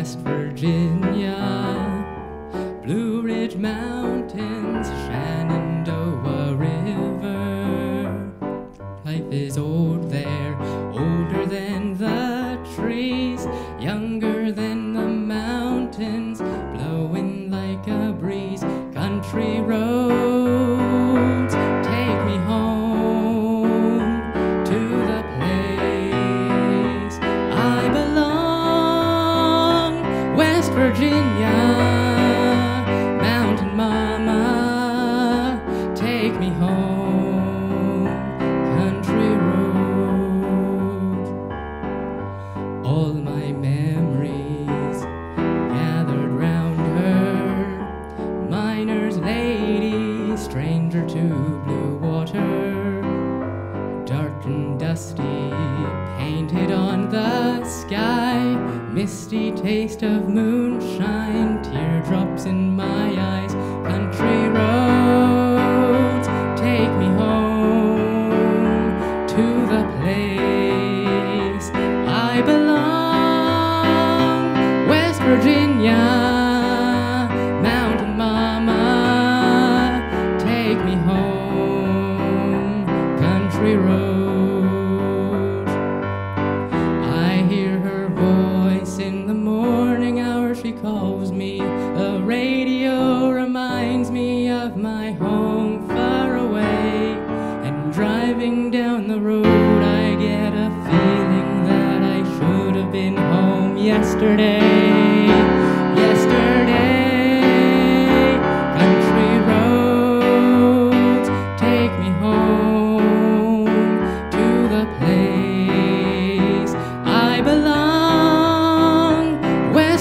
West Virginia, Blue Ridge Mountains, Shenandoah River. Life is old there, older than the trees, younger than the mountains, blowing like a breeze. Country roads Virginia, Mountain Mama, take me home, country roads. All my memories gathered round her, miner's lady, stranger to blue water, dark and dusty, painted on the misty taste of moonshine, teardrops in my eyes, country roads, take me home to the place I belong, West Virginia, calls me. The radio reminds me of my home far away. And driving down the road, I get a feeling that I should have been home. Yesterday,